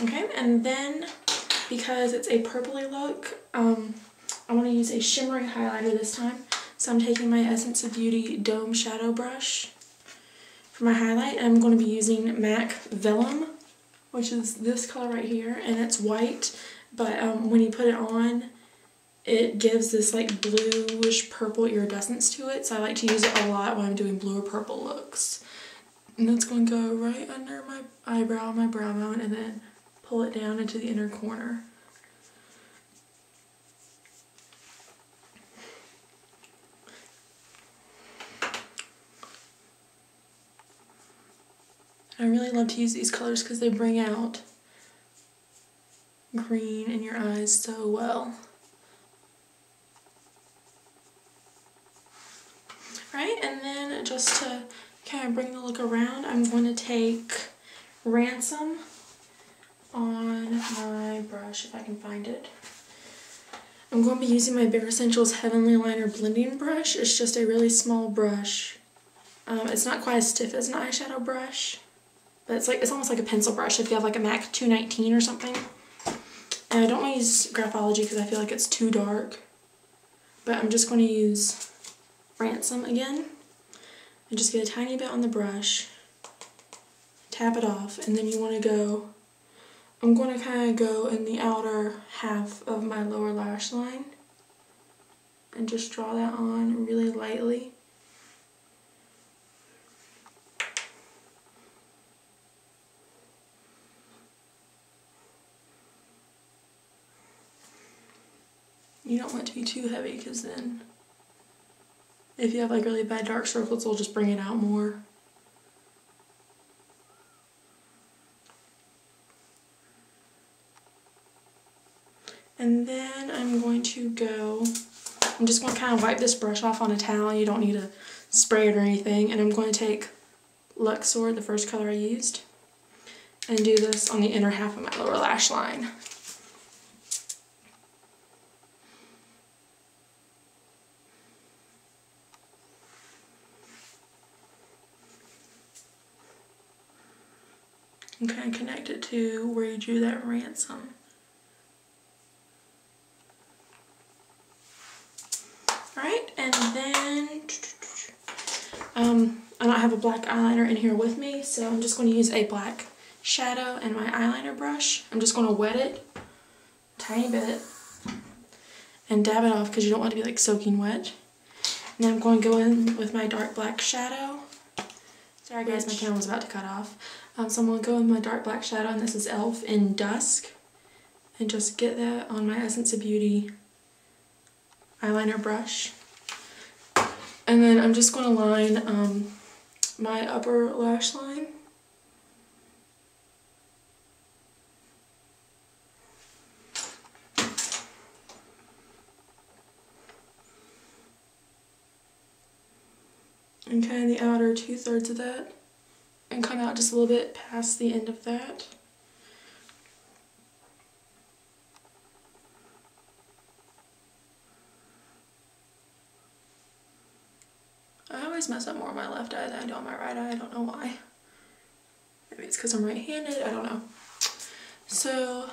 Okay, and then because it's a purpley look, um, I want to use a shimmery highlighter this time. So I'm taking my Essence of Beauty Dome Shadow Brush for my highlight. I'm going to be using MAC Vellum, which is this color right here, and it's white, but um, when you put it on, it gives this like bluish purple iridescence to it, so I like to use it a lot when I'm doing blue or purple looks. And that's going to go right under my eyebrow, my brow bone, and then pull it down into the inner corner. I really love to use these colors because they bring out green in your eyes so well. Right, and then just to kind of bring the look around, I'm going to take Ransom on my brush, if I can find it. I'm going to be using my Bare Escentuals Heavenly Liner Blending Brush. It's just a really small brush. Um, it's not quite as stiff as an eyeshadow brush, but it's like it's almost like a pencil brush if you have like a MAC 219 or something. And I don't want to use Graphology because I feel like it's too dark. But I'm just going to use Ransom again. And just get a tiny bit on the brush. Tap it off. And then you want to go... I'm going to kind of go in the outer half of my lower lash line. And just draw that on really lightly. You don't want it to be too heavy because then if you have like really bad dark circles, it'll just bring it out more. And then I'm going to go, I'm just going to kind of wipe this brush off on a towel. You don't need to spray it or anything. And I'm going to take Luxor, the first color I used, and do this on the inner half of my lower lash line. and kind of connect it to where you drew that ransom. And then um, I don't have a black eyeliner in here with me, so I'm just going to use a black shadow and my eyeliner brush. I'm just going to wet it tiny bit and dab it off because you don't want it to be like soaking wet. And then I'm going to go in with my dark black shadow. Sorry guys, my camera was about to cut off. Um, so I'm going to go with my dark black shadow, and this is e.l.f. in Dusk. And just get that on my Essence of Beauty eyeliner brush. And then I'm just going to line um, my upper lash line. And kind of the outer two-thirds of that and come out just a little bit past the end of that. I always mess up more on my left eye than I do on my right eye. I don't know why. Maybe it's because I'm right-handed. I don't know. So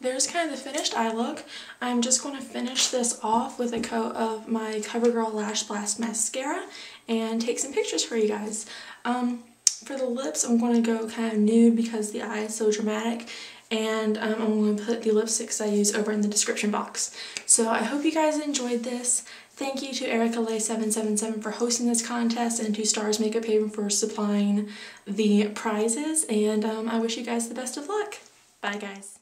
there's kind of the finished eye look. I'm just going to finish this off with a coat of my CoverGirl Lash Blast Mascara and take some pictures for you guys. Um, for the lips, I'm going to go kind of nude because the eye is so dramatic. And um, I'm going to put the lipsticks I use over in the description box. So I hope you guys enjoyed this. Thank you to Erica Leigh 777 for hosting this contest and to Stars Makeup Haven for supplying the prizes. And um, I wish you guys the best of luck. Bye guys.